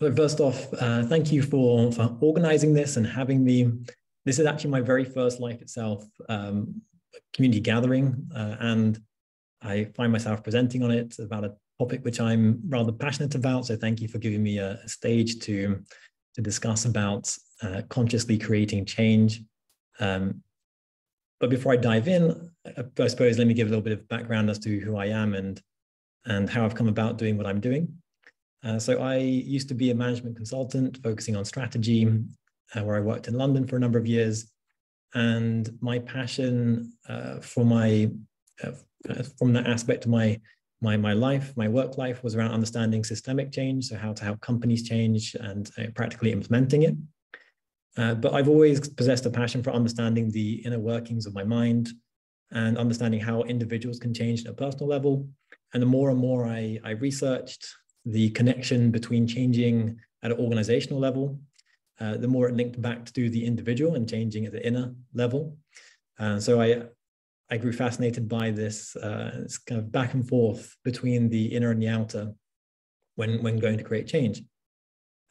So first off, uh, thank you for, for organizing this and having me. This is actually my very first Life Itself um, community gathering, uh, and I find myself presenting on it about a topic which I'm rather passionate about. So thank you for giving me a, a stage to, to discuss about uh, consciously creating change. Um, but before I dive in, I suppose let me give a little bit of background as to who I am and, and how I've come about doing what I'm doing. Uh, so I used to be a management consultant focusing on strategy, uh, where I worked in London for a number of years. And my passion uh, for my uh, from that aspect of my my my life, my work life, was around understanding systemic change, so how to help companies change and uh, practically implementing it. Uh, but I've always possessed a passion for understanding the inner workings of my mind and understanding how individuals can change at a personal level. And the more and more I, I researched the connection between changing at an organizational level, uh, the more it linked back to the individual and changing at the inner level. Uh, so I, I grew fascinated by this, uh, this kind of back and forth between the inner and the outer when, when going to create change.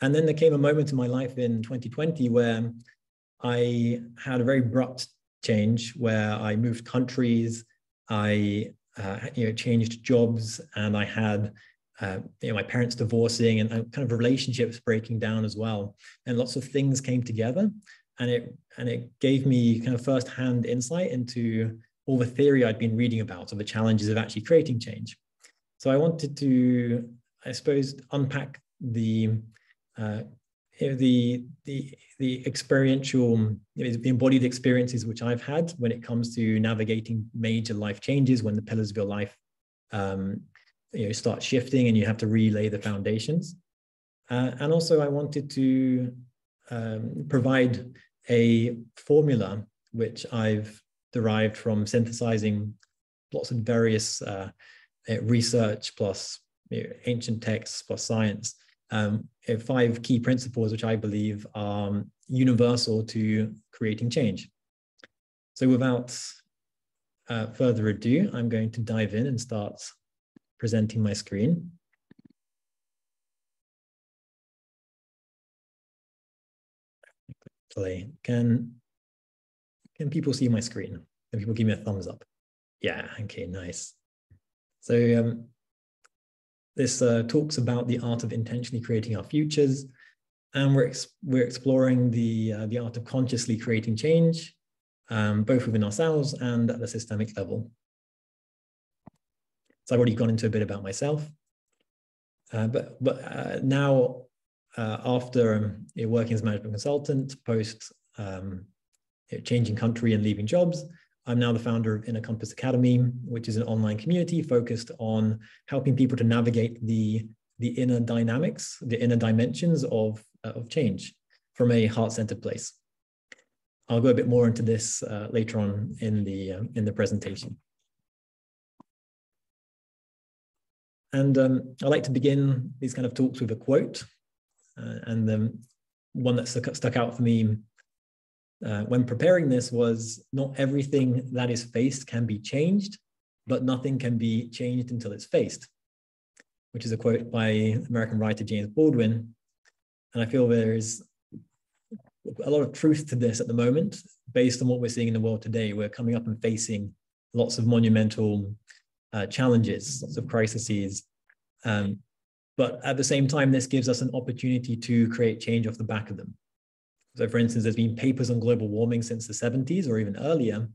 And then there came a moment in my life in 2020 where I had a very abrupt change where I moved countries, I uh, you know, changed jobs, and I had uh, you know, my parents divorcing and, and, kind of relationships breaking down as well. And lots of things came together and it, and it gave me kind of firsthand insight into all the theory I'd been reading about of the challenges of actually creating change. So I wanted to, I suppose, unpack the, uh, the, the, the experiential, the embodied experiences which I've had when it comes to navigating major life changes when the pillars of your life um, you know start shifting and you have to relay the foundations. Uh, and also i wanted to um, provide a formula which i've derived from synthesizing lots of various uh, uh research plus you know, ancient texts plus science. Um, five key principles which i believe are universal to creating change. So without uh, further ado i'm going to dive in and start presenting my screen. Play. Can, can people see my screen? Can people give me a thumbs up? Yeah, okay, nice. So um, this uh, talks about the art of intentionally creating our futures. And we're, ex we're exploring the, uh, the art of consciously creating change, um, both within ourselves and at the systemic level. So I've already gone into a bit about myself. Uh, but but uh, now, uh, after um, working as a management consultant, post um, changing country and leaving jobs, I'm now the founder of Inner Compass Academy, which is an online community focused on helping people to navigate the the inner dynamics, the inner dimensions of uh, of change from a heart-centered place. I'll go a bit more into this uh, later on in the uh, in the presentation. And um, I like to begin these kind of talks with a quote. Uh, and the one that stuck, stuck out for me uh, when preparing this was not everything that is faced can be changed, but nothing can be changed until it's faced, which is a quote by American writer James Baldwin. And I feel there is a lot of truth to this at the moment, based on what we're seeing in the world today. We're coming up and facing lots of monumental uh, challenges, lots of crises. Um, but at the same time, this gives us an opportunity to create change off the back of them. So, for instance, there's been papers on global warming since the 70s or even earlier.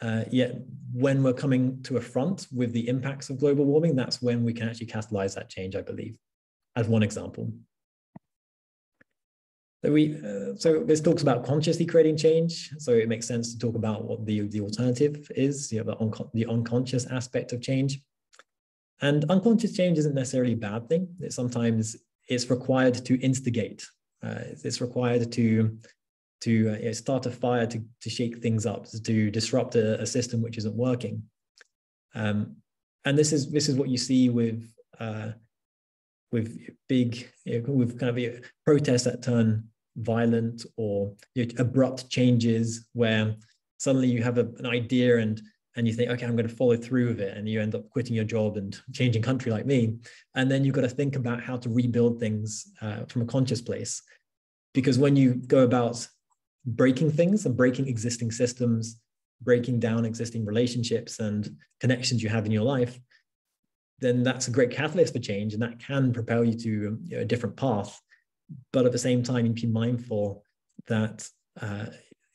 Uh, yet, when we're coming to a front with the impacts of global warming, that's when we can actually catalyze that change, I believe, as one example. So we uh, so this talks about consciously creating change. So it makes sense to talk about what the the alternative is, you know, the, the unconscious aspect of change. And unconscious change isn't necessarily a bad thing. It sometimes it's required to instigate. Uh, it's required to to uh, you know, start a fire to to shake things up, to disrupt a, a system which isn't working. Um, and this is this is what you see with uh, with big you know, with kind of protests that turn violent or you know, abrupt changes where suddenly you have a, an idea and and you think, okay, I'm going to follow through with it, and you end up quitting your job and changing country like me, and then you've got to think about how to rebuild things uh, from a conscious place, because when you go about breaking things and breaking existing systems, breaking down existing relationships and connections you have in your life, then that's a great catalyst for change, and that can propel you to you know, a different path. But at the same time, be mindful that uh,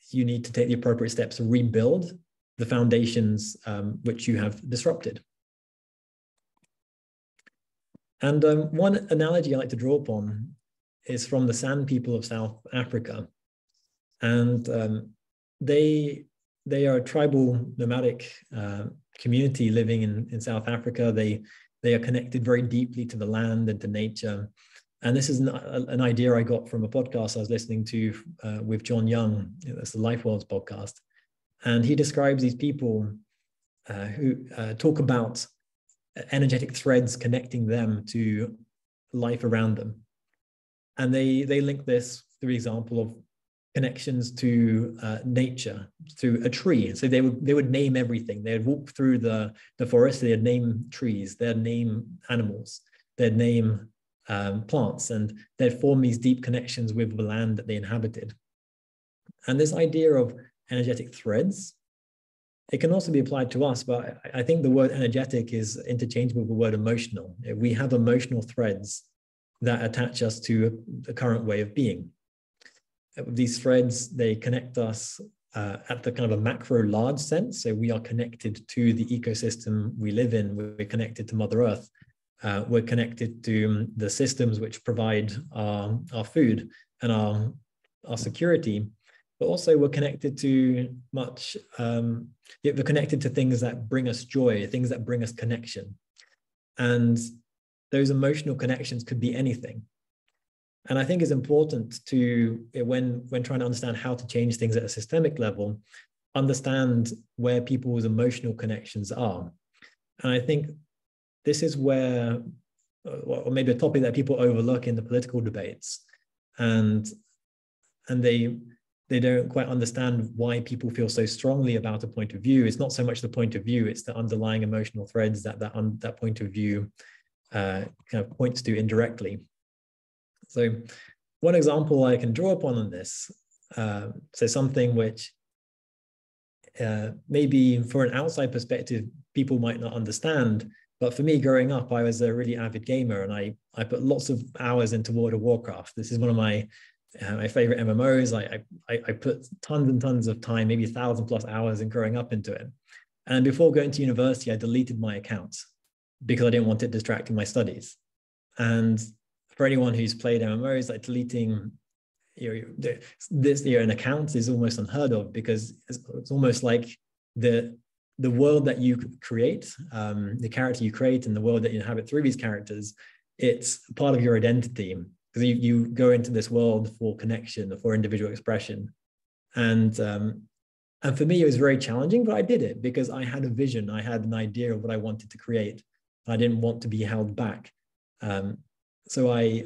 you need to take the appropriate steps to rebuild the foundations um, which you have disrupted. And um, one analogy I like to draw upon is from the San people of South Africa. And um, they, they are a tribal nomadic uh, community living in, in South Africa. They, they are connected very deeply to the land and to nature. And this is an, an idea I got from a podcast I was listening to uh, with John Young. That's the Life Worlds podcast. And he describes these people uh, who uh, talk about energetic threads connecting them to life around them. And they, they link this through example of connections to uh, nature, to a tree. So they would they would name everything. They'd walk through the, the forest, they'd name trees, they'd name animals, they'd name um, plants, and they'd form these deep connections with the land that they inhabited. And this idea of energetic threads, it can also be applied to us, but I think the word energetic is interchangeable with the word emotional. We have emotional threads that attach us to the current way of being. These threads, they connect us uh, at the kind of a macro large sense. So we are connected to the ecosystem we live in. We're connected to Mother Earth. Uh, we're connected to the systems which provide our, our food and our, our security. But also we're connected to much, um, we're connected to things that bring us joy, things that bring us connection. And those emotional connections could be anything. And I think it's important to, when, when trying to understand how to change things at a systemic level, understand where people's emotional connections are. And I think this is where, or maybe a topic that people overlook in the political debates. And, and they, they don't quite understand why people feel so strongly about a point of view. It's not so much the point of view, it's the underlying emotional threads that that, that point of view uh, kind of points to indirectly. So one example I can draw upon on this, uh, so something which uh, maybe for an outside perspective, people might not understand. But for me, growing up, I was a really avid gamer and I, I put lots of hours into World of Warcraft. This is one of my uh, my favorite MMOs. I, I, I put tons and tons of time, maybe a thousand plus hours in growing up into it. And before going to university, I deleted my account because I didn't want it distracting my studies. And for anyone who's played MMOs, like deleting your this your an account is almost unheard of because it's, it's almost like the the world that you create, um, the character you create, and the world that you inhabit through these characters, it's part of your identity because you, you go into this world for connection, for individual expression, and um, and for me it was very challenging, but I did it because I had a vision, I had an idea of what I wanted to create. I didn't want to be held back. Um, so I,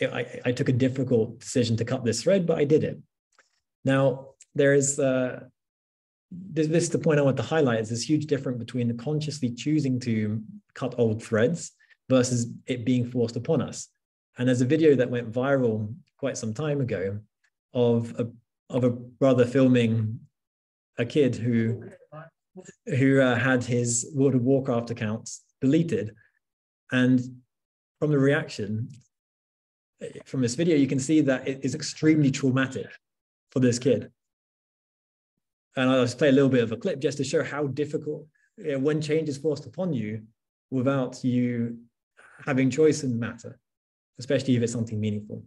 I, I, took a difficult decision to cut this thread, but I did it. Now, there is uh, this, this is the point I want to highlight is this huge difference between consciously choosing to cut old threads versus it being forced upon us. And there's a video that went viral quite some time ago of a, of a brother filming a kid who who uh, had his World of Warcraft accounts deleted. And from the reaction from this video, you can see that it is extremely traumatic for this kid. And I'll just play a little bit of a clip just to show how difficult you know, when change is forced upon you without you having choice in the matter, especially if it's something meaningful.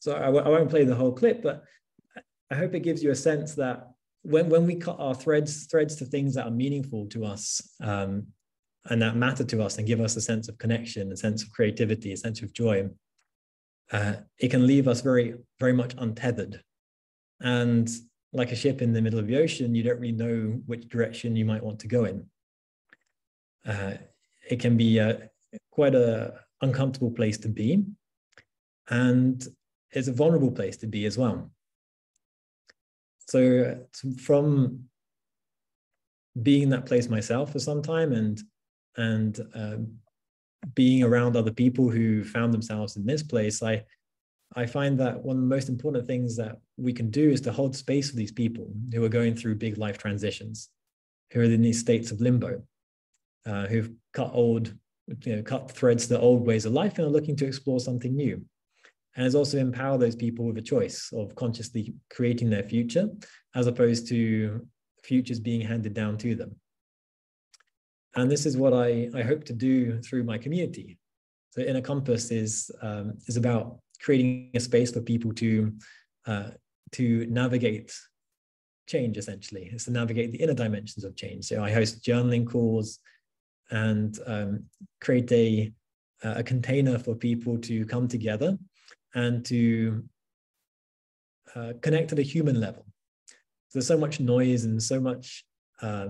So I w- I won't play the whole clip, but I hope it gives you a sense that when, when we cut our threads threads to things that are meaningful to us um, and that matter to us and give us a sense of connection, a sense of creativity, a sense of joy, uh, it can leave us very, very much untethered. And like a ship in the middle of the ocean, you don't really know which direction you might want to go in. Uh, it can be a, quite a uncomfortable place to be. And it's a vulnerable place to be as well. So from being in that place myself for some time and and um, being around other people who found themselves in this place, I I find that one of the most important things that we can do is to hold space for these people who are going through big life transitions, who are in these states of limbo, uh, who've cut old, you know, cut threads to the old ways of life and are looking to explore something new. And it's also empower those people with a choice of consciously creating their future, as opposed to futures being handed down to them. And this is what I, I hope to do through my community. So Inner Compass is, um, is about creating a space for people to, uh, to navigate change, essentially. It's to navigate the inner dimensions of change. So I host journaling calls and um, create a, a container for people to come together and to uh, connect at a human level. There's so much noise and so much, uh,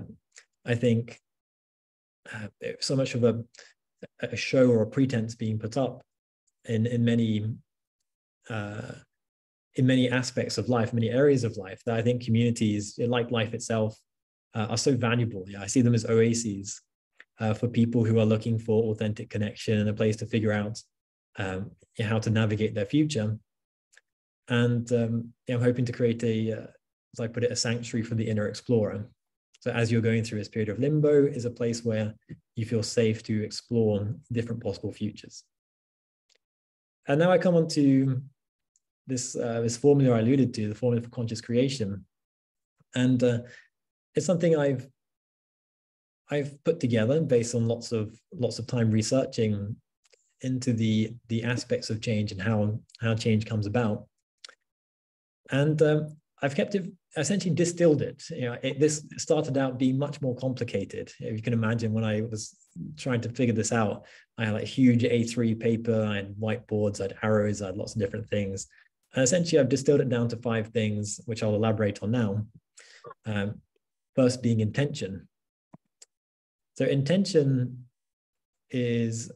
I think, uh, so much of a, a show or a pretense being put up in in many uh, in many aspects of life, many areas of life that I think communities, like life itself, uh, are so valuable. Yeah, I see them as oases uh, for people who are looking for authentic connection and a place to figure out um, how to navigate their future. And um, I'm hoping to create a, uh, as I put it, a sanctuary for the inner explorer. So as you're going through this period of limbo is a place where you feel safe to explore different possible futures. And now I come on to this, uh, this formula I alluded to, the formula for conscious creation. And uh, it's something I've I've put together based on lots of lots of time researching into the the aspects of change and how how change comes about. And um, I've kept it essentially distilled it. You know, it, this started out being much more complicated. If you can imagine, when I was trying to figure this out, I had like huge A3 paper, I had whiteboards, I had arrows, I had lots of different things. And essentially, I've distilled it down to five things, which I'll elaborate on now. Um, first, being intention. So intention is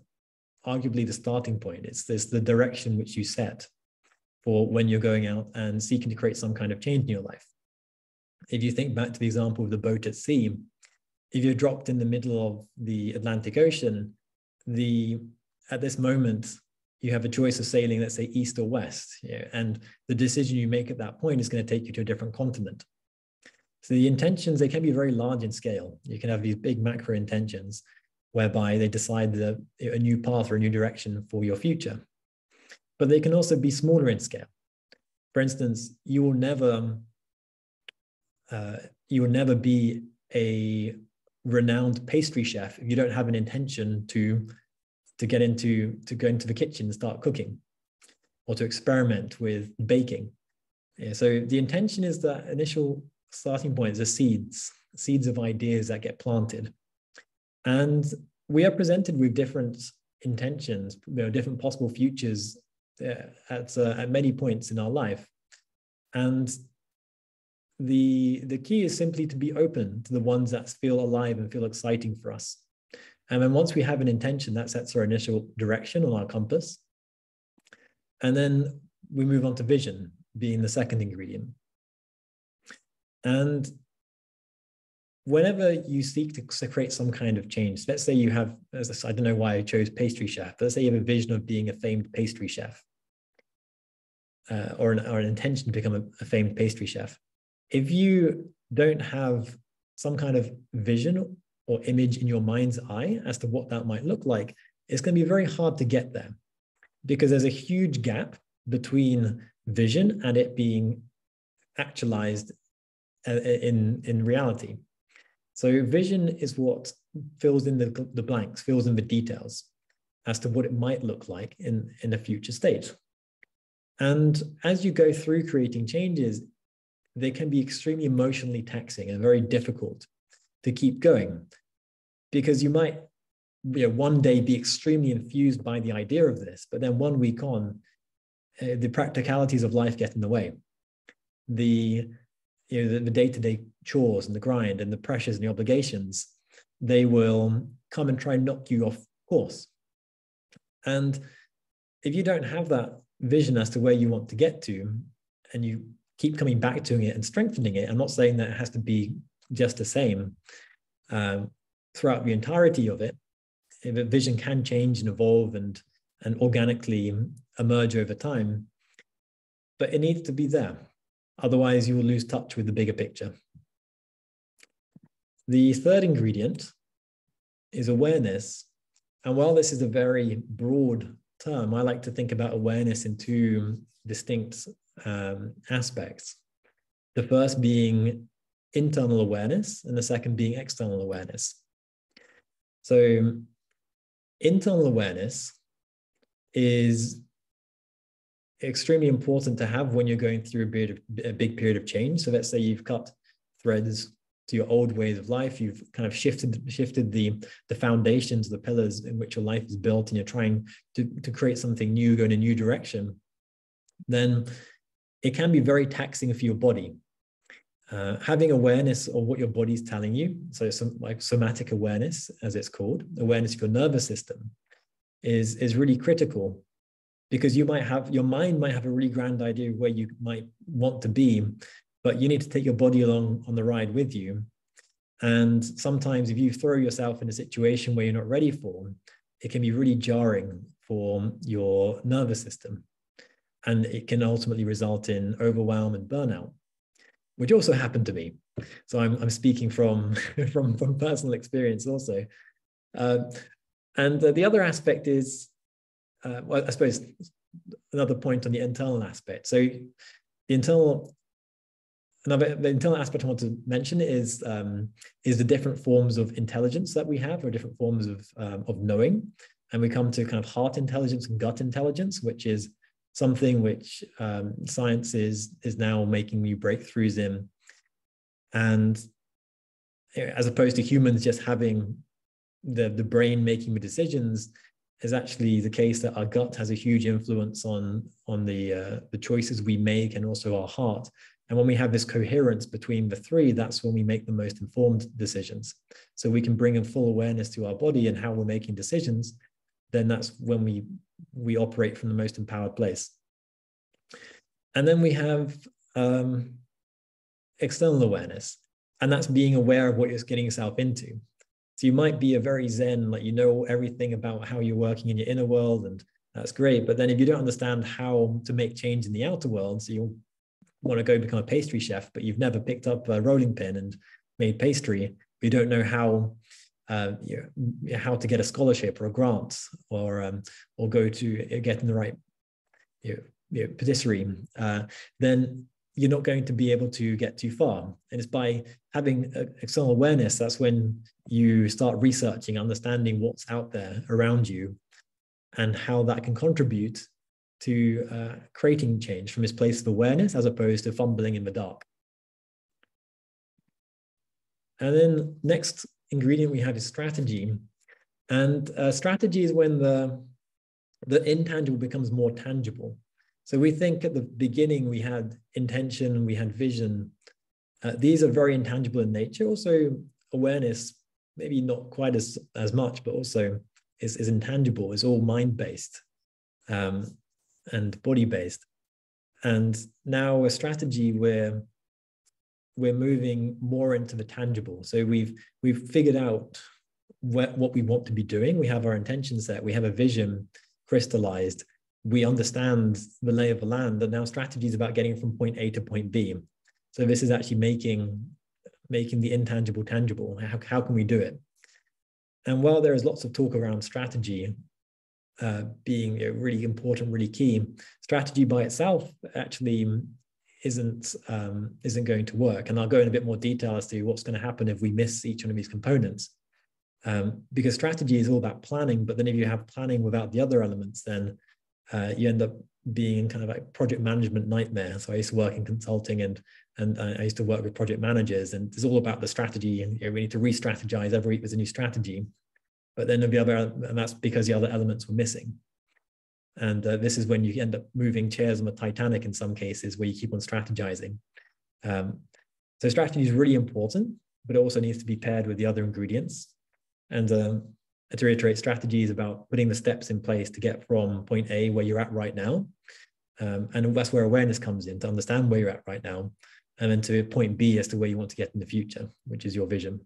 arguably the starting point. It's this the direction which you set for when you're going out and seeking to create some kind of change in your life. If you think back to the example of the boat at sea, if you're dropped in the middle of the Atlantic Ocean, the at this moment you have a choice of sailing, let's say east or west, you know, and the decision you make at that point is going to take you to a different continent. So the intentions they can be very large in scale. You can have these big macro intentions, whereby they decide the, a new path or a new direction for your future but they can also be smaller in scale. For instance, you will never uh, you will never be a renowned pastry chef if you don't have an intention to to get into to go into the kitchen and start cooking or to experiment with baking. Yeah, so the intention is that initial starting point is the seeds, seeds of ideas that get planted. And we are presented with different intentions, you know, different possible futures at, uh, at many points in our life. And the, the key is simply to be open to the ones that feel alive and feel exciting for us. And then once we have an intention, that sets our initial direction on our compass. And then we move on to vision, being the second ingredient. And whenever you seek to create some kind of change, let's say you have, I don't know why I chose pastry chef, but let's say you have a vision of being a famed pastry chef uh, or, an, or an intention to become a, a famed pastry chef. If you don't have some kind of vision or image in your mind's eye as to what that might look like, it's going to be very hard to get there because there's a huge gap between vision and it being actualized uh, in, in reality. So vision is what fills in the, the blanks, fills in the details as to what it might look like in, in a future state. And as you go through creating changes, they can be extremely emotionally taxing and very difficult to keep going because you might you know, one day be extremely infused by the idea of this, but then one week on, uh, the practicalities of life get in the way. The you know the, the day-to-day chores and the grind and the pressures and the obligations they will come and try and knock you off course and if you don't have that vision as to where you want to get to, and you keep coming back to it and strengthening it. I'm not saying that it has to be just the same um, throughout the entirety of it. The vision can change and evolve and and organically emerge over time, but it needs to be there. Otherwise, you will lose touch with the bigger picture. The third ingredient is awareness. And while this is a very broad term, I like to think about awareness in two distinct um, aspects. The first being internal awareness, and the second being external awareness. So, internal awareness is extremely important to have when you're going through a, period of, a big period of change. So, let's say you've cut threads to your old ways of life, you've kind of shifted shifted the the foundations, the pillars in which your life is built, and you're trying to, to create something new, go in a new direction. Then it can be very taxing for your body. Uh, having awareness of what your body's telling you, so some like somatic awareness, as it's called, awareness of your nervous system, is is really critical because you might have your mind might have a really grand idea of where you might want to be, but you need to take your body along on the ride with you. And sometimes, if you throw yourself in a situation where you're not ready for, it can be really jarring for your nervous system and it can ultimately result in overwhelm and burnout, which also happened to me. So I'm, I'm speaking from, from, from personal experience also. Uh, and uh, the other aspect is, uh, well, I suppose another point on the internal aspect. So the internal, another the internal aspect I want to mention is um, is the different forms of intelligence that we have, or different forms of um, of knowing, and we come to kind of heart intelligence and gut intelligence, which is something which um, science is is now making new breakthroughs in and as opposed to humans just having the the brain making the decisions is actually the case that our gut has a huge influence on on the uh, the choices we make and also our heart and when we have this coherence between the three that's when we make the most informed decisions so we can bring in full awareness to our body and how we're making decisions then that's when we we operate from the most empowered place. And then we have um, external awareness, and that's being aware of what you're getting yourself into. So you might be a very Zen, like you know everything about how you're working in your inner world, and that's great. But then if you don't understand how to make change in the outer world, so you want to go become a pastry chef, but you've never picked up a rolling pin and made pastry, you don't know how uh, you know, how to get a scholarship or a grant or um, or go to uh, get in the right you know, you know, patisserie, uh, then you're not going to be able to get too far. And it's by having external awareness that's when you start researching, understanding what's out there around you, and how that can contribute to uh, creating change from this place of awareness as opposed to fumbling in the dark. And then next ingredient we have is strategy. And uh, strategy is when the, the intangible becomes more tangible. So we think at the beginning we had intention, we had vision. Uh, these are very intangible in nature. Also, awareness, maybe not quite as, as much, but also is, is intangible, is all mind based um, and body based. And now a strategy where we're moving more into the tangible. So we've we've figured out what, what we want to be doing. We have our intention set. We have a vision crystallized. We understand the lay of the land, and now strategy is about getting from point A to point B. So this is actually making making the intangible tangible. How, how can we do it? And while there is lots of talk around strategy uh, being you know, really important, really key, strategy by itself actually isn't um, isn't going to work. And I'll go in a bit more detail as to what's going to happen if we miss each one of these components. Um, because strategy is all about planning, but then if you have planning without the other elements, then uh, you end up being in kind of like project management nightmare. So I used to work in consulting and and I used to work with project managers, and it's all about the strategy. And you know, we need to re-strategize every week. There's a new strategy, but then the other, and that's because the other elements were missing. And uh, this is when you end up moving chairs on the Titanic in some cases where you keep on strategizing. Um, so strategy is really important, but it also needs to be paired with the other ingredients. And um, to reiterate, strategy is about putting the steps in place to get from point A, where you're at right now, Um, and that's where awareness comes in to understand where you're at right now, and then to point B as to where you want to get in the future, which is your vision.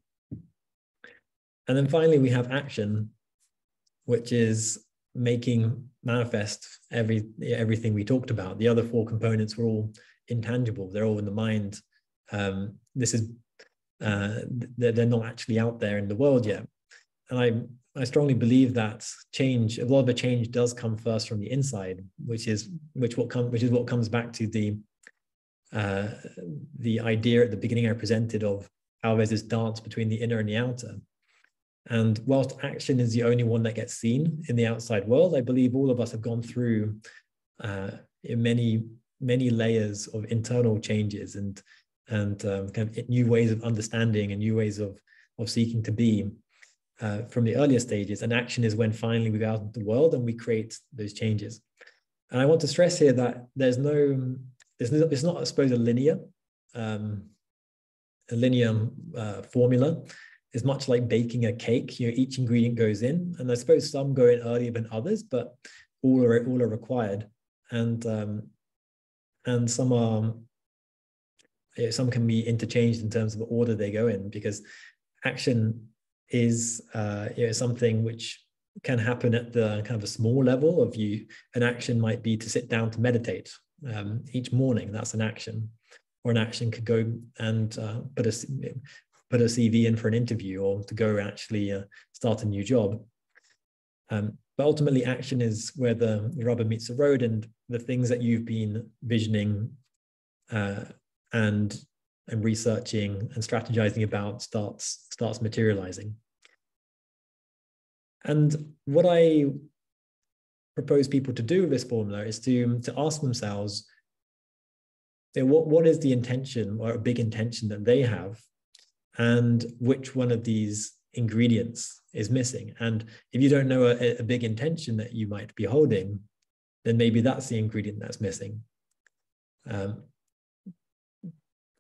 And then finally, we have action, which is making manifest every everything we talked about. The other four components were all intangible; they're all in the mind. Um, this is uh, they're not actually out there in the world yet, and I I strongly believe that change, a lot of the change does come first from the inside, which is which what come which is what comes back to the uh, the idea at the beginning I presented of how there's this dance between the inner and the outer. And whilst action is the only one that gets seen in the outside world, I believe all of us have gone through uh, many many layers of internal changes and and um, kind of new ways of understanding and new ways of of seeking to be uh, from the earlier stages. And action is when finally we go out into the world and we create those changes. And I want to stress here that there's no, there's no it's not, I suppose, a linear, um, a linear uh, formula. It's much like baking a cake. You know, each ingredient goes in, and I suppose some go in earlier than others, but all are all are required. And um, and some are some can be interchanged in terms of the order they go in because action is uh, you know, something which can happen at the kind of a small level of you. An action might be to sit down to meditate um, each morning. That's an action, or an action could go and uh, put a put a CV in for an interview, or to go actually uh, start a new job. Um, but ultimately, action is where the rubber meets the road, and the things that you've been visioning uh, and and researching and strategizing about starts starts materializing. And what I propose people to do with this formula is to, to ask themselves, you know, what, what is the intention or a big intention that they have, and which one of these ingredients is missing? And if you don't know a, a big intention that you might be holding, then maybe that's the ingredient that's missing. Um,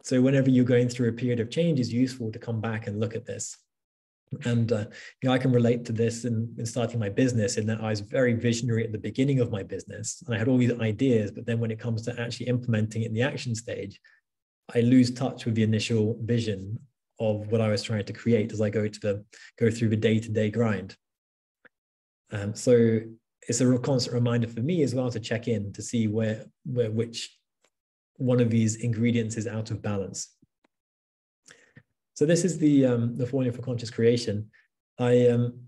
so whenever you're going through a period of change, it's useful to come back and look at this. And uh, you know, I can relate to this in, in starting my business in that I was very visionary at the beginning of my business, and I had all these ideas. But then when it comes to actually implementing it in the action stage, I lose touch with the initial vision of what I was trying to create as I go to the go through the day to day grind. Um, so it's a constant reminder for me as well to check in to see where where which one of these ingredients is out of balance. So this is the um, the formula for conscious creation. I um,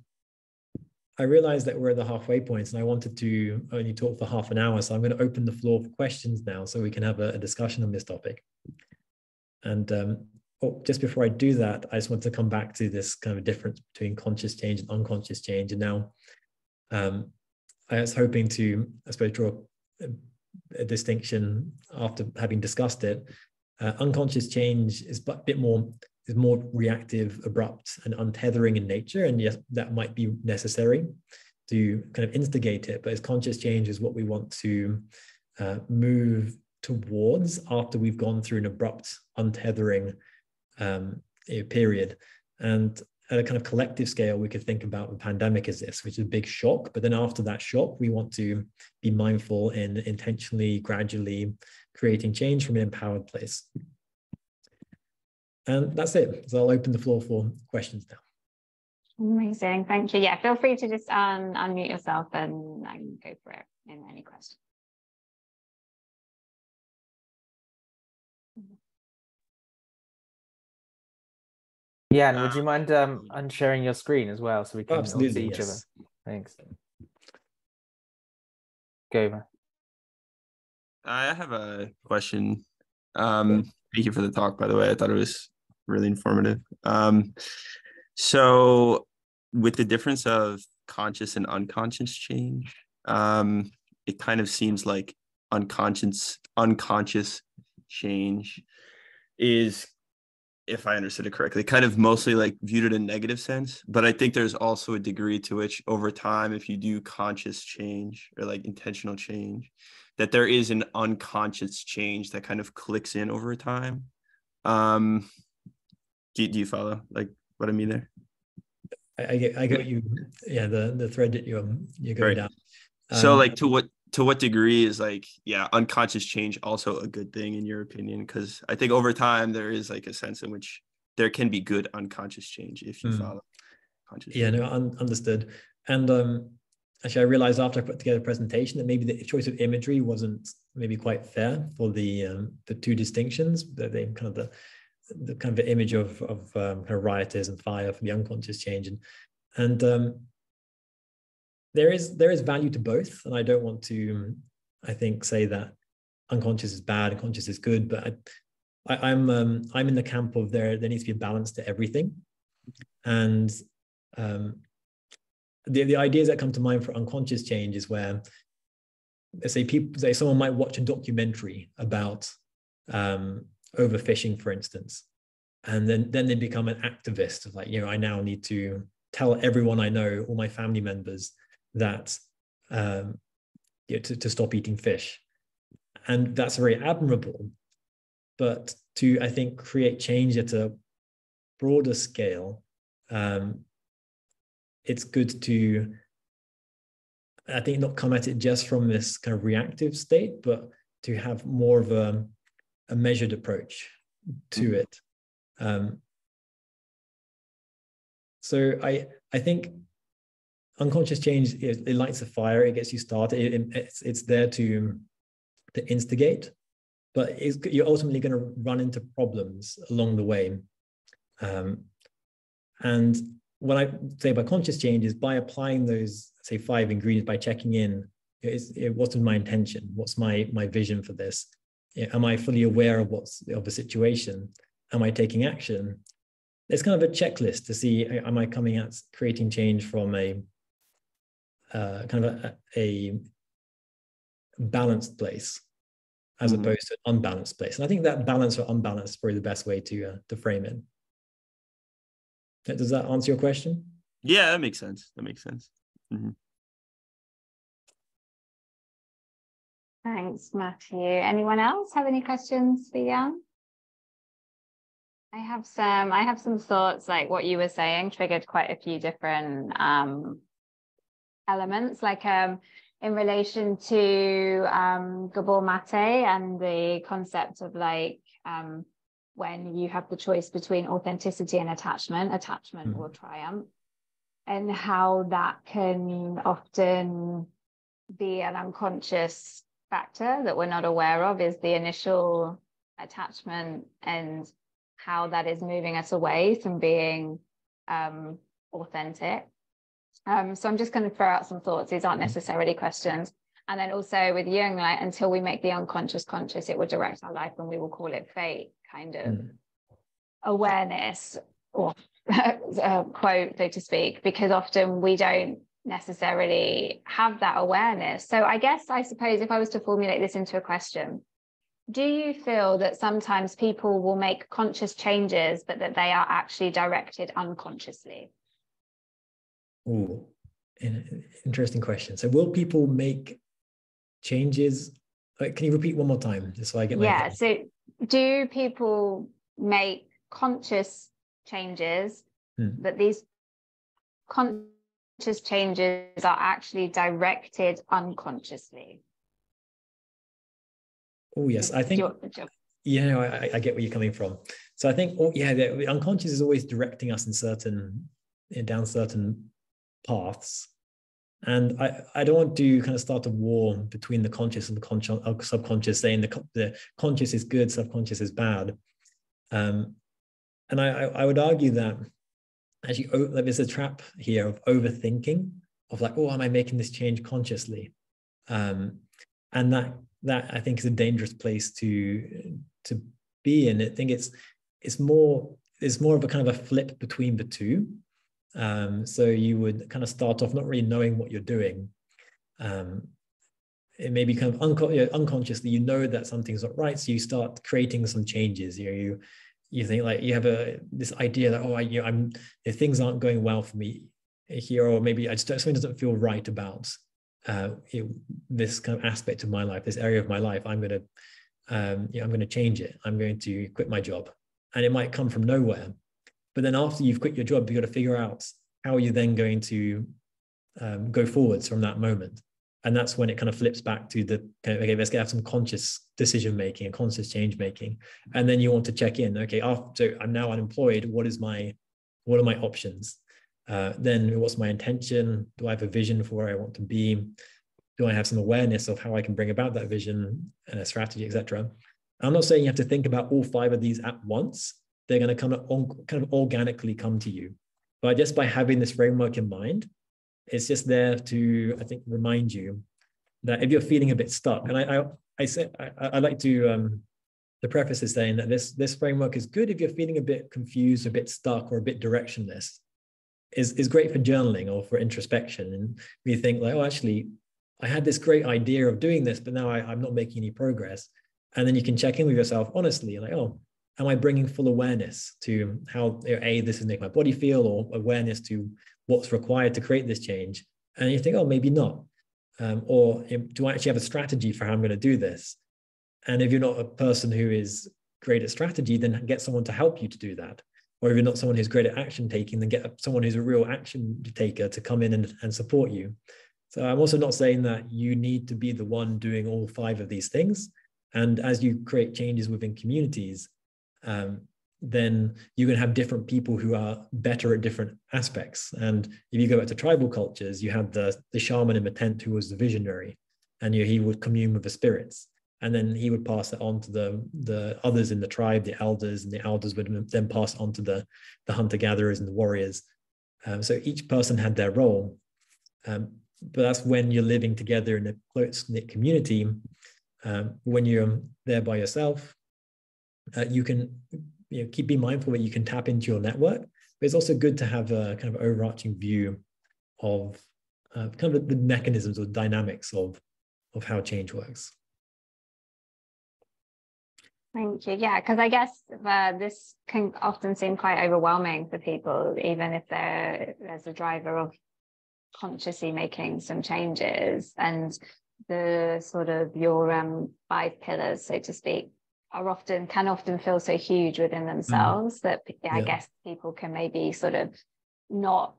I realized that we're at the halfway point, and I wanted to only talk for half an hour. So I'm going to open the floor for questions now, so we can have a, a discussion on this topic. And um, oh, just before I do that, I just want to come back to this kind of difference between conscious change and unconscious change. And now, um, I was hoping to, I suppose, draw distinction after having discussed it. Uh, unconscious change is a bit more is more reactive, abrupt, and untethering in nature, and yes, that might be necessary to kind of instigate it. But as conscious change is what we want to uh, move towards after we've gone through an abrupt untethering um, period. And at a kind of collective scale, we could think about the pandemic as this, which is a big shock. But then after that shock, we want to be mindful in intentionally, gradually creating change from an empowered place. And that's it. So I'll open the floor for questions now. Amazing. Thank you. Yeah, feel free to just um, unmute yourself and, and go for it in any questions. Yeah, and would you mind um, unsharing your screen as well so we can see each yes. other? Thanks. Go, man. I have a question. Um, thank you for the talk, by the way. I thought it was really informative. Um, so, with the difference of conscious and unconscious change, um, it kind of seems like unconscious unconscious change is if I understood it correctly, kind of mostly like viewed it in a negative sense. But I think there's also a degree to which over time, if you do conscious change or like intentional change, that there is an unconscious change that kind of clicks in over time. Um, do, do you follow like what I mean there? I, I get, I get you. Yeah, the the thread that you're you're going Right. down. so Um, like to what to what degree is like yeah unconscious change also a good thing in your opinion because i think over time there is like a sense in which there can be good unconscious change if you mm. follow conscious yeah change. no un- understood and um actually i realized after i put together a presentation that maybe the choice of imagery wasn't maybe quite fair for the um, the two distinctions that they kind of the the kind of the image of of um, kind of rioters and fire for the unconscious change and and um, there is there is value to both, and I don't want to, I think, say that unconscious is bad, unconscious is good, but I, I, am I'm, um, I'm in the camp of there there needs to be a balance to everything, and um, the the ideas that come to mind for unconscious change is where let's say people say someone might watch a documentary about um, overfishing, for instance, and then then they become an activist of like you know I now need to tell everyone I know, all my family members, that um, to, to stop eating fish. And that's very admirable. But to, I think, create change at a broader scale, um, it's good to, I think, not come at it just from this kind of reactive state, but to have more of a, a measured approach to mm-hmm. it. Um, so I, I think unconscious change it, it, lights a fire it gets you started it, it's, it's there to to instigate but you're ultimately going to run into problems along the way. Um, and what i say by conscious change is by applying those say five ingredients by checking in it, what's my intention? What's my my vision for this? Am i fully aware of what's of the situation? Am i taking action? It's kind of a checklist to see am i coming at creating change from a uh, kind of a, a, balanced place as mm-hmm. opposed to an unbalanced place. And I think that balance or unbalanced is probably the best way to uh, to frame it. Does that answer your question? Yeah, that makes sense. That makes sense. Mm-hmm. Thanks, Matthew. Anyone else have any questions for Jan? I have some. I have some thoughts. Like what you were saying triggered quite a few different um, elements, like um, in relation to um, Gabor Mate and the concept of like um, when you have the choice between authenticity and attachment, attachment mm. will triumph, and how that can often be an unconscious factor that we're not aware of is the initial attachment and how that is moving us away from being um, authentic. Um, so I'm just going to throw out some thoughts. These aren't necessarily questions. And then also with Jung, like until we make the unconscious conscious, it will direct our life and we will call it fate, kind of mm. awareness or uh, quote, so to speak, because often we don't necessarily have that awareness. So I guess I suppose if I was to formulate this into a question, do you feel that sometimes people will make conscious changes, but that they are actually directed unconsciously? Oh, interesting question. So, will people make changes? Can you repeat one more time, just so I get my yeah? So, do people make conscious changes, hmm. but these conscious changes are actually directed unconsciously? Oh yes, I think. Yeah, no, I, I, get where you're coming from. So I think, oh, yeah, the unconscious is always directing us in certain, down certain paths. And I, I don't want to kind of start a war between the conscious and the conscious, uh, subconscious, saying the, the conscious is good, subconscious is bad. Um, and I, I would argue that actually oh, there's a trap here of overthinking, of like, oh, am I making this change consciously? Um, and that that I think is a dangerous place to to be in. I think it's it's more it's more of a kind of a flip between the two. Um, so you would kind of start off not really knowing what you're doing. Um, it may be kind of unco- you know, unconsciously, you know that something's not right. So you start creating some changes. You know, you you think like you have a this idea that oh, I, you know, I'm if things aren't going well for me here, or maybe I just something doesn't feel right about uh, you this kind of aspect of my life, this area of my life. I'm going to um, you know, I'm going to change it. I'm going to quit my job, and it might come from nowhere. But then after you've quit your job, you've got to figure out how you're then going to um, go forwards from that moment. and that's when it kind of flips back to the okay let's get have some conscious decision making and conscious change making. And then you want to check in okay after i'm now unemployed. What is my what are my options? Uh, then what's my intention? Do i have a vision for where i want to be? Do i have some awareness of how i can bring about that vision and a strategy etc i'm not saying you have to think about all five of these at once they're going to kind of kind of organically come to you but just by having this framework in mind it's just there to, I think, remind you that if you're feeling a bit stuck, and I, I, I say, I, I like to, um, the preface is saying that this this framework is good if you're feeling a bit confused, a bit stuck, or a bit directionless. is is great for journaling or for introspection, and we think like, oh, actually, I had this great idea of doing this, but now I, I'm not making any progress. And then you can check in with yourself honestly, like, oh, am I bringing full awareness to how a this is making my body feel, or awareness to what's required to create this change? And you think, oh, maybe not. Um, or do I actually have a strategy for how I'm going to do this? And if you're not a person who is great at strategy, then get someone to help you to do that. Or if you're not someone who's great at action taking, then get someone who's a real action taker to come in and, and support you. So I'm also not saying that you need to be the one doing all five of these things. And as you create changes within communities, um, then going to have different people who are better at different aspects. And if you go back to tribal cultures, you had the, the shaman in the tent who was the visionary, and you, he would commune with the spirits. And then he would pass it on to the, the others in the tribe, the elders, and the elders would then pass on to the, the hunter gatherers and the warriors. Um, so each person had their role. Um, but that's when you're living together in a close knit community. Um, when you're there by yourself, uh, you can you know, keep be mindful that you can tap into your network, but it's also good to have a kind of overarching view of uh, kind of the mechanisms or dynamics of of how change works. Thank you. Yeah, because I guess uh, this can often seem quite overwhelming for people, even if they're there's a driver of consciously making some changes and the sort of your um, five pillars, so to speak, are often can often feel so huge within mm. themselves mm. that I guess people can maybe sort of not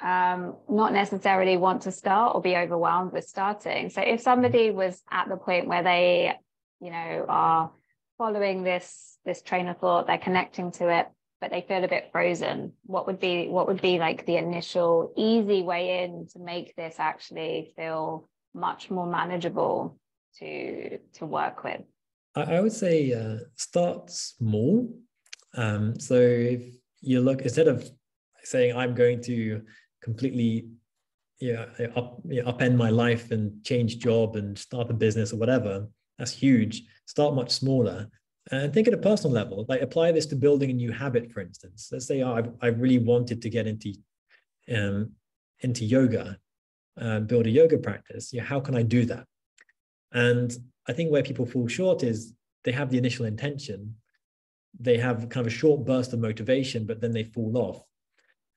um, not necessarily want to start or be overwhelmed with starting. So if somebody mm. was at the point where they, you know, are following this this train of thought, they're connecting to it, but they feel a bit frozen, what would be what would be like the initial easy way in to make this actually feel much more manageable to to work with? I, I would say uh, start small. Um, so if you look instead of saying I'm going to completely yeah up upend my life and change job and start a business or whatever that's huge. Start much smaller and think at a personal level. Like apply this to building a new habit for instance. Let's say oh, i really wanted to get into um, into yoga uh, build a yoga practice. How can i do that? And I think where people fall short is they have the initial intention, they have kind of a short burst of motivation, but then they fall off.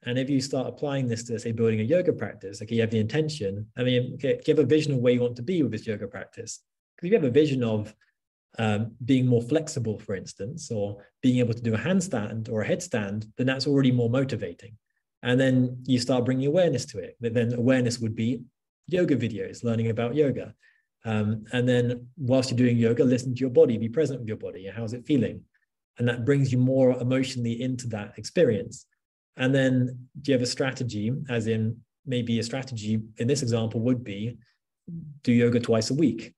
And if you start applying this to, say, building a yoga practice, okay, you have the intention. I mean, okay, give a vision of where you want to be with this yoga practice. Because if you have a vision of um, being more flexible, for instance, or being able to do a handstand or a headstand, then that's already more motivating. And then you start bringing awareness to it. Then awareness would be yoga videos, learning about yoga. Um, and then whilst you're doing yoga, listen to your body, be present with your body. How's it feeling? And that brings you more emotionally into that experience. And then do you have a strategy, as in maybe a strategy in this example would be do yoga twice a week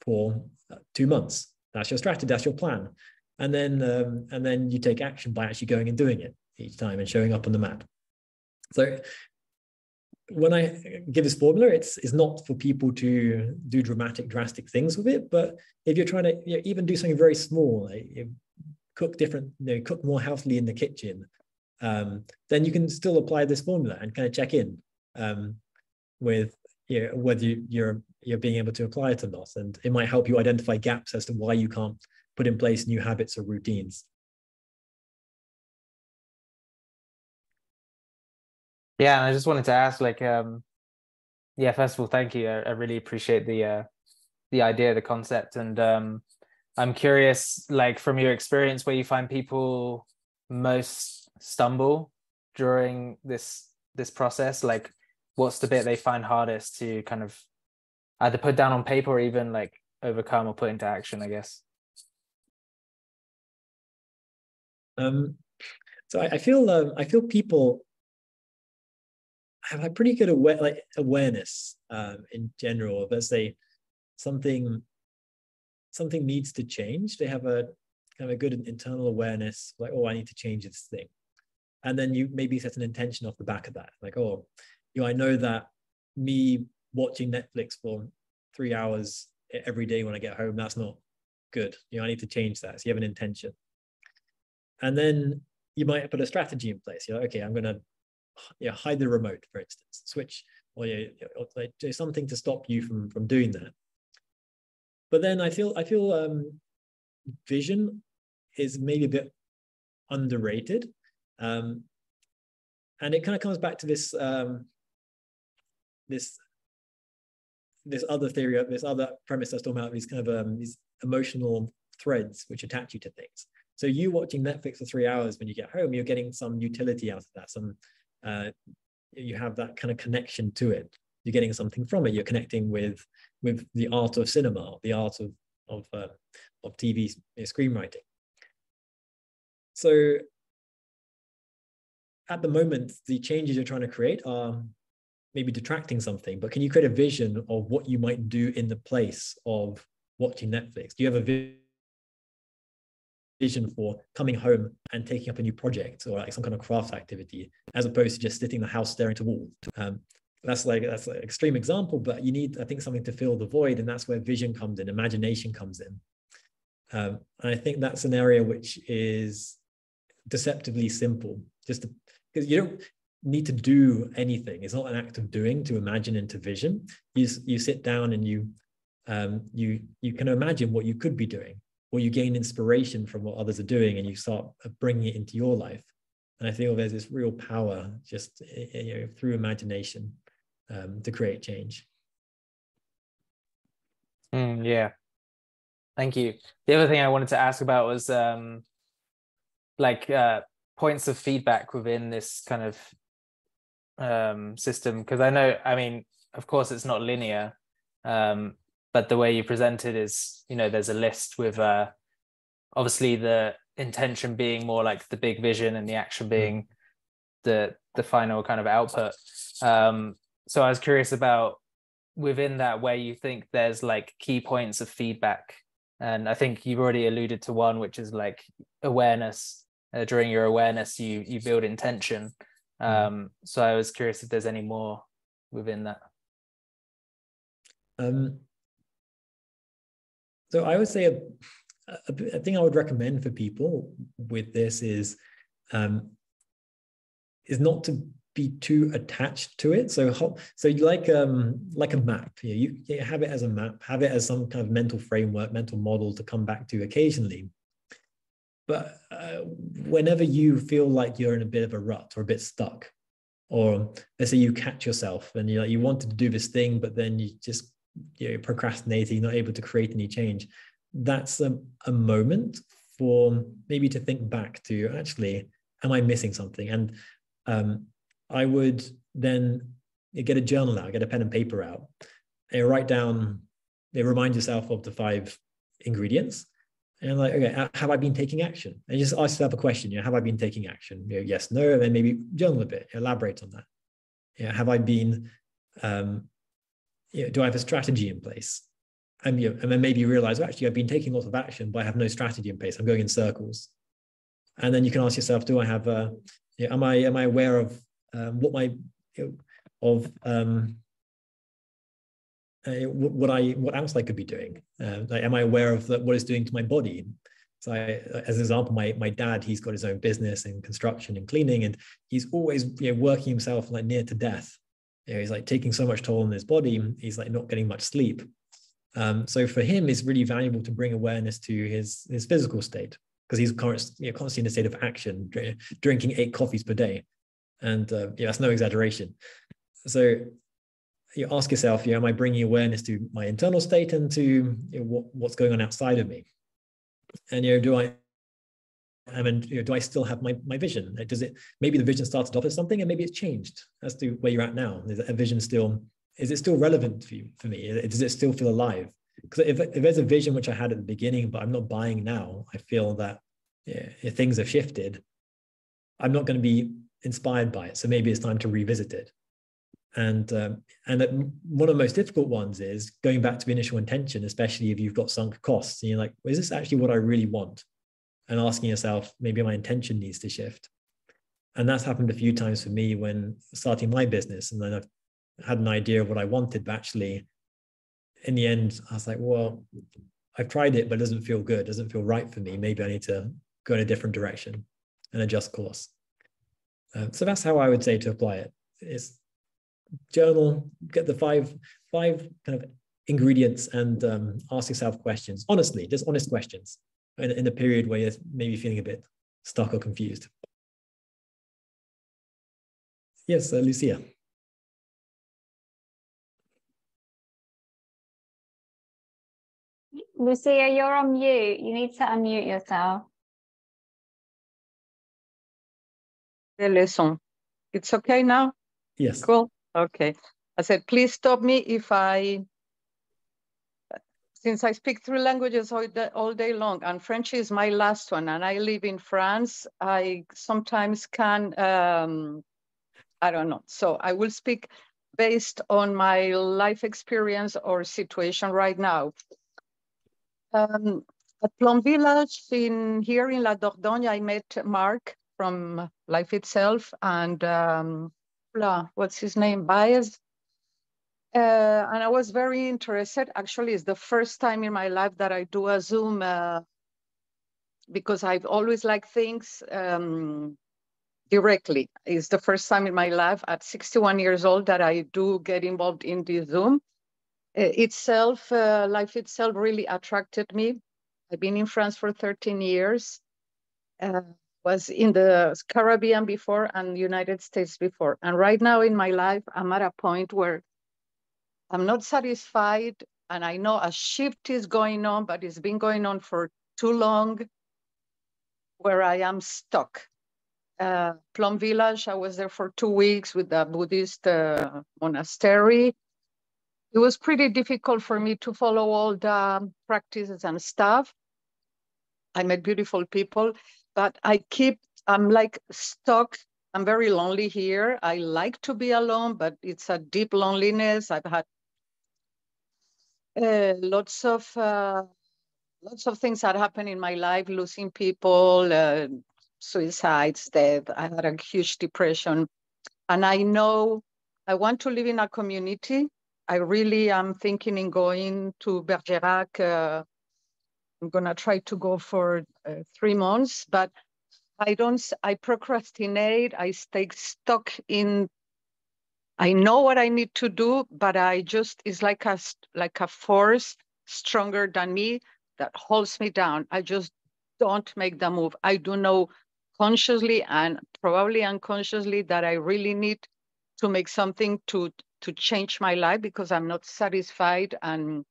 for uh, two months. That's your strategy, that's your plan. And then um, and then you take action by actually going and doing it each time and showing up on the mat. So when I give this formula, it's it's not for people to do dramatic, drastic things with it. But if you're trying to you know, even do something very small, like cook different, you know, cook more healthily in the kitchen, um, then you can still apply this formula and kind of check in um, with you know, whether you're you're being able to apply it or not, and it might help you identify gaps as to why you can't put in place new habits or routines. Yeah, and I just wanted to ask, like, um, yeah, first of all, thank you. I, I really appreciate the uh, the idea, the concept, and um, I'm curious, like, from your experience, where you find people most stumble during this this process. Like, what's the bit they find hardest to kind of either put down on paper or even like overcome or put into action i guess um so i, I feel um, i feel people have a pretty good aware like awareness um in general of let's say something something needs to change. They have a kind of a good internal awareness like oh i need to change this thing. And then you maybe set an intention off the back of that like oh you know i know that me watching netflix for three hours every day when i get home that's not good. You know i need to change that. So you have an intention. And then you might put a strategy in place. You're like okay i'm going to you know, hide the remote for instance switch or, you know, like, do something to stop you from from doing that but then i feel i feel um vision is maybe a bit underrated um, and it kind of comes back to this um, this this other theory, this other premise I was talking about, these kind of um, these emotional threads which attach you to things. So you watching Netflix for three hours when you get home, you're getting some utility out of that. Some uh, you have that kind of connection to it. You're getting something from it. You're connecting with with the art of cinema, the art of of uh, of TV screenwriting. So at the moment, the changes you're trying to create are maybe detracting something, but can you create a vision of what you might do in the place of watching Netflix? Do you have a vision for coming home and taking up a new project or like some kind of craft activity, as opposed to just sitting in the house staring to wall? Um, that's like that's an extreme example, but you need, I think, something to fill the void, and that's where vision comes in, imagination comes in. Um, and I think that's an area which is deceptively simple. Just because you don't need to do anything. It's not an act of doing to imagine into vision. You you sit down and you um, you you can imagine what you could be doing, or you gain inspiration from what others are doing, and you start bringing it into your life. And I feel there's this real power just you know through imagination um, to create change. Mm, yeah, thank you. The other thing I wanted to ask about was um, like uh, points of feedback within this kind of um, system because I know, I mean, of course, it's not linear, um, but the way you present it is, you know, there's a list with uh, obviously the intention being more like the big vision and the action hmm. being the the final kind of output. Um, so I was curious about within that where you think there's like key points of feedback and i think you've already alluded to one which is like awareness uh, during your awareness you you build intention hmm. um so i was curious if there's any more within that um so i would say a, a, a thing i would recommend for people with this is um is not to be too attached to it. So, so you like um like a map. You, you have it as a map, have it as some kind of mental framework, mental model to come back to occasionally. But uh, whenever you feel like you're in a bit of a rut or a bit stuck, or let's say you catch yourself and you like you wanted to do this thing, but then you just you know, procrastinating, not able to create any change. That's a, a moment for maybe to think back to actually, am I missing something? And um, I would then get a journal out, get a pen and paper out, and write down, they remind yourself of the five ingredients. And like, okay, have I been taking action? And just ask yourself a question, you know, have I been taking action? You know, yes, no, and then maybe journal a bit, elaborate on that. You know, have I been, um, you know, do I have a strategy in place? And, you know, and then maybe you realize, well, actually, I've been taking lots of action, but I have no strategy in place. I'm going in circles. And then you can ask yourself, do I have a, you know, am I am I aware of um, what my of um, uh, what I what else I could be doing. Uh, like, am I aware of the, what it's doing to my body? So, I, as an example, my my dad he's got his own business in construction and cleaning, and he's always you know, working himself like near to death. You know, he's like taking so much toll on his body. He's like not getting much sleep. Um, so for him, it's really valuable to bring awareness to his his physical state because he's constantly, you know, constantly in a state of action, drinking eight coffees per day and uh, yeah, that's no exaggeration. So you ask yourself, you know, am I bringing awareness to my internal state and to you know, what, what's going on outside of me? And you know, do I I mean, you know, do I still have my, my vision? Does it maybe the vision started off as something and maybe it's changed as to where you're at now? Is a vision still is it still relevant for you for me? Does it still feel alive? Because if, if there's a vision which I had at the beginning, but I'm not buying now, I feel that yeah, things have shifted, I'm not going to be inspired by it. So maybe it's time to revisit it. And um, and one of the most difficult ones is going back to the initial intention, especially if you've got sunk costs and you're like, well, is this actually what I really want? And asking yourself, maybe my intention needs to shift. And that's happened a few times for me when starting my business. And then I've had an idea of what I wanted, but actually, in the end, I was like, well, I've tried it, but it doesn't feel good, it doesn't feel right for me. Maybe I need to go in a different direction and adjust course. Um, so that's how I would say to apply it. Is journal, get the five five kind of ingredients, and um, ask yourself questions honestly, just honest questions in, in a period where you're maybe feeling a bit stuck or confused. Yes, uh, Lucia. Lucia, you're on mute. You need to unmute yourself. The lesson. It's okay now? Yes. Cool. Okay. I said, please stop me if I, since I speak three languages all day, all day long, and French is my last one, and I live in France, I sometimes can, um, I don't know. So I will speak based on my life experience or situation right now. Um, at Plum Village in here in La Dordogne, I met Mark from Life Itself and um, what's his name, Baez. Uh, and I was very interested. Actually, it's the first time in my life that I do a Zoom uh, because I've always liked things um, directly. It's the first time in my life at 61 years old that I do get involved in the Zoom. Uh, itself, uh, life itself really attracted me. I've been in France for 13 years. Uh, was in the Caribbean before and United States before. And right now in my life, I'm at a point where I'm not satisfied and I know a shift is going on, but it's been going on for too long where I am stuck. Uh, Plum Village, I was there for two weeks with the Buddhist uh, monastery. It was pretty difficult for me to follow all the practices and stuff. I met beautiful people, but I keep, I'm like stuck. I'm very lonely here. I like to be alone, but it's a deep loneliness. I've had uh, lots of uh, lots of things that happen in my life, losing people, uh, suicides, death. I had a huge depression. And I know I want to live in a community. I really am thinking in going to Bergerac uh, I'm gonna try to go for uh, three months, but I don't, I procrastinate, I stay stuck in, I know what I need to do, but I just, it's like a, like a force stronger than me that holds me down. I just don't make the move. I do know consciously and probably unconsciously that I really need to make something to to change my life because I'm not satisfied and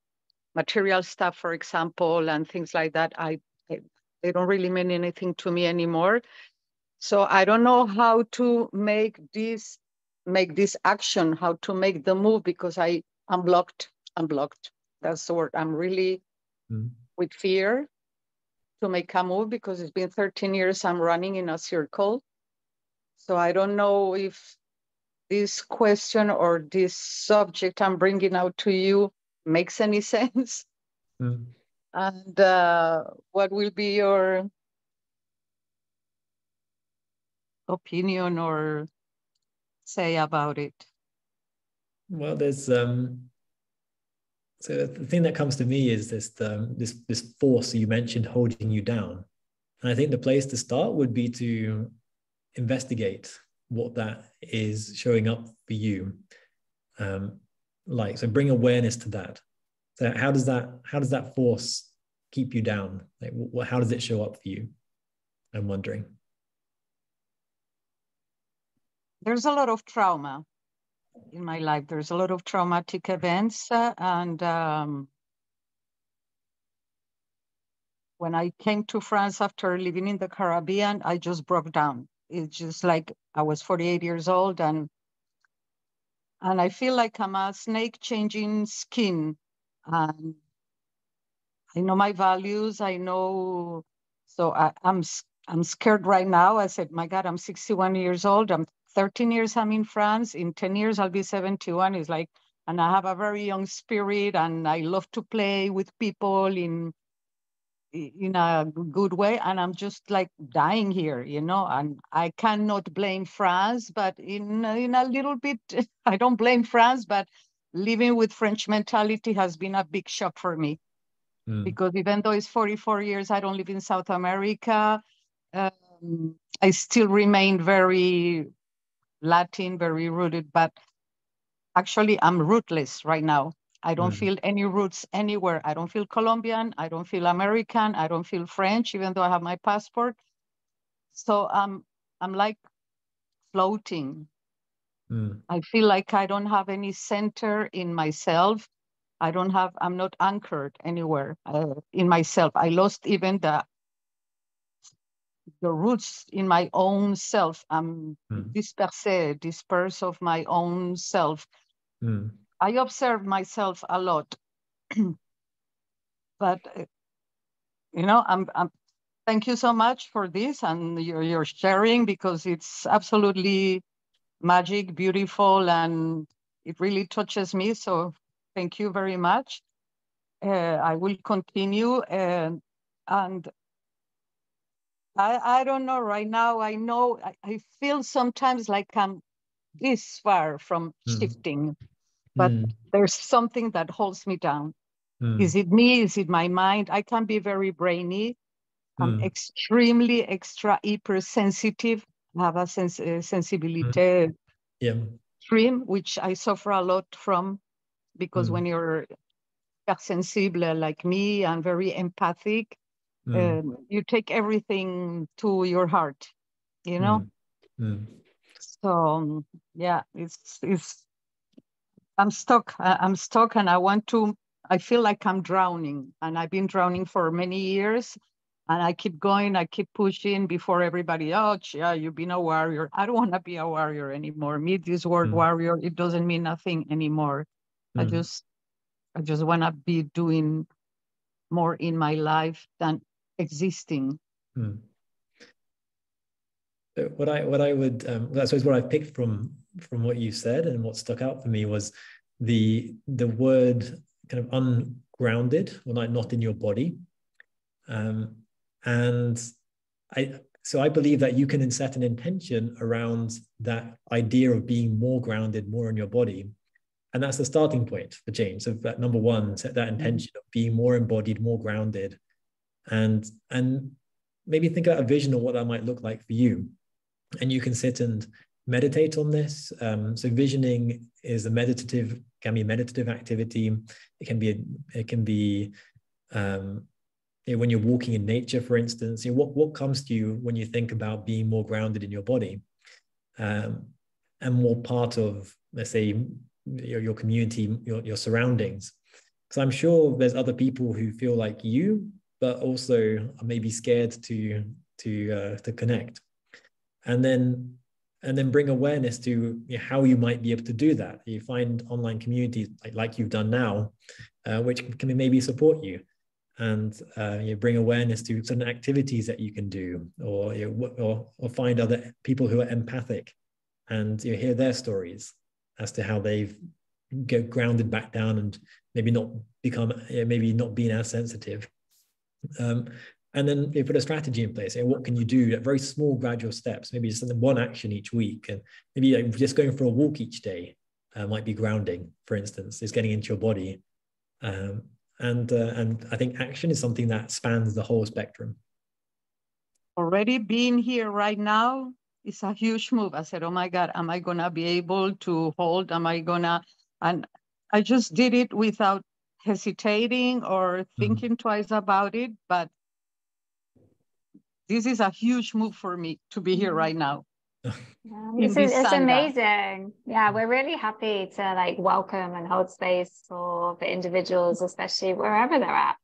material stuff, for example, and things like that, I, they don't really mean anything to me anymore. So I don't know how to make this make this action, how to make the move because I am blocked. I'm blocked. That's the word. I'm really mm. with fear to make a move because it's been 13 years I'm running in a circle. So I don't know if this question or this subject I'm bringing out to you makes any sense. Mm. And uh, what will be your opinion or say about it? Well, there's um, so the thing that comes to me is this um, this this force you mentioned holding you down, and I think the place to start would be to investigate what that is showing up for you. Um, like so bring awareness to that. So how does that how does that force keep you down? Like what, how does it show up for you? I'm wondering there's a lot of trauma in my life there's a lot of traumatic events uh, and um, when i came to france after living in the caribbean i just broke down it's just like i was 48 years old and and I feel like I'm a snake changing skin. And I know my values. I know, so I, I'm I'm scared right now. I said, my God, I'm 61 years old. I'm 13 years. I'm in France. In 10 years, I'll be 71. It's like, and I have a very young spirit, and I love to play with people in in a good way and i'm just like dying here you know and i cannot blame france but in in a little bit i don't blame france but living with french mentality has been a big shock for me mm. because even though it's 44 years i don't live in south america um, i still remain very latin very rooted but actually i'm rootless right now I don't mm. feel any roots anywhere. I don't feel Colombian. I don't feel American. I don't feel French, even though I have my passport. So um, I'm like floating. Mm. I feel like I don't have any center in myself. I don't have, I'm not anchored anywhere uh, in myself. I lost even the the roots in my own self. I'm mm. dispersed, dispersed of my own self. Mm. I observe myself a lot, but uh, you know, I'm, I'm. Thank you so much for this and your your sharing because it's absolutely magic, beautiful, and it really touches me. So thank you very much. Uh, I will continue and and I I don't know right now. I know I, I feel sometimes like I'm this far from mm. shifting but mm. there's something that holds me down. Mm. Is it me? Is it my mind? I can be very brainy. I'm mm. extremely extra hypersensitive. I have a sens- uh, sensibility yeah. extreme, which I suffer a lot from because when you're sensible like me and very empathic, um, you take everything to your heart, you know? So um, yeah, it's it's I'm stuck. I'm stuck and I want to, I feel like I'm drowning and I've been drowning for many years and I keep going, I keep pushing before everybody, oh, yeah, you've been a warrior. I don't want to be a warrior anymore. Me, this word mm. warrior, it doesn't mean nothing anymore. Mm. I just, I just want to be doing more in my life than existing. Mm. What I, what I would, um, that's what I picked from from what you said and what stuck out for me was the the word kind of ungrounded or like not in your body um, and i so i believe that you can set an intention around that idea of being more grounded more in your body and that's the starting point for change so that number one set that intention of being more embodied more grounded and and maybe think about a vision of what that might look like for you and you can sit and meditate on this. Um, so visioning is a meditative, can be a meditative activity. It can be, a, it can be um, when you're walking in nature, for instance, you know, what, what comes to you when you think about being more grounded in your body um, and more part of, let's say, your, your community, your, your surroundings. Because I'm sure there's other people who feel like you, but also maybe scared to to uh, to connect. And then and then bring awareness to how you might be able to do that. You find online communities like, like you've done now, uh, which can maybe support you and uh, you bring awareness to certain activities that you can do or, you know, or, or find other people who are empathic and you hear their stories as to how they've get grounded back down and maybe not become maybe not being as sensitive um, and then you put a strategy in place. And what can you do at very small, gradual steps? Maybe just one action each week, and maybe like just going for a walk each day uh, might be grounding. For instance, is getting into your body, um, and uh, and I think action is something that spans the whole spectrum. Already being here right now is a huge move. I said, "Oh my God, am I gonna be able to hold? Am I gonna?" And I just did it without hesitating or mm-hmm. thinking mm. twice about it, but this is a huge move for me to be here right now. Yeah, this is it's amazing. Yeah, we're really happy to like welcome and hold space for for individuals, especially wherever they're at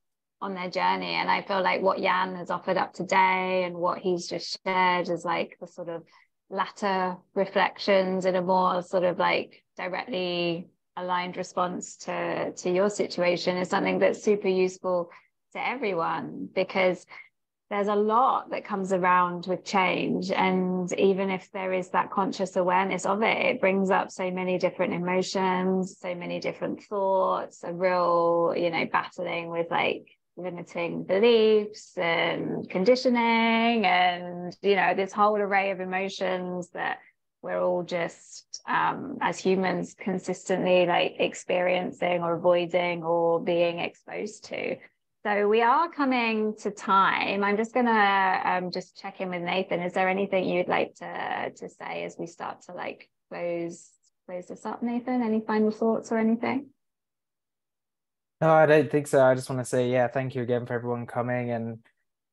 on their journey. And I feel like what Jan has offered up today and what he's just shared is like the sort of latter reflections in a more sort of like directly aligned response to to your situation is something that's super useful to everyone because there's a lot that comes around with change. And even if there is that conscious awareness of it it brings up so many different emotions so many different thoughts a real you know battling with like limiting beliefs and conditioning and you know this whole array of emotions that we're all just um, as humans consistently like experiencing or avoiding or being exposed to so we are coming to time. I'm just gonna um, just check in with Nathan. Is there anything you'd like to to say as we start to like close close this up, Nathan? Any final thoughts or anything? No, I don't think so. I just want to say, yeah, thank you again for everyone coming, and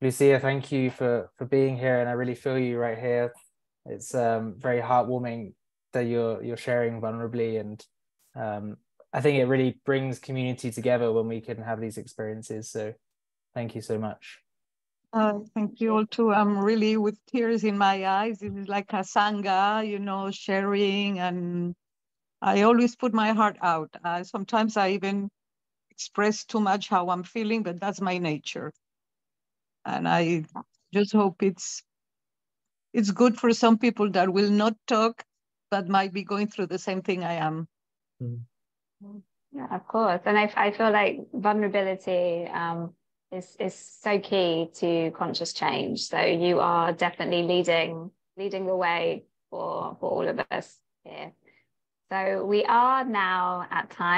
Lucia, thank you for for being here. And I really feel you right here. It's um, very heartwarming that you're you're sharing vulnerably, and um, I think it really brings community together when we can have these experiences. So thank you so much. Uh, thank you all too. I'm really with tears in my eyes. It is like a sangha, you know, sharing, and I always put my heart out. Uh, sometimes I even express too much how I'm feeling, but that's my nature. And I just hope it's it's good for some people that will not talk, but might be going through the same thing I am. Yeah, of course. And I, I feel like vulnerability um, is, is so key to conscious change. So you are definitely leading leading the way for, for all of us here. So we are now at time.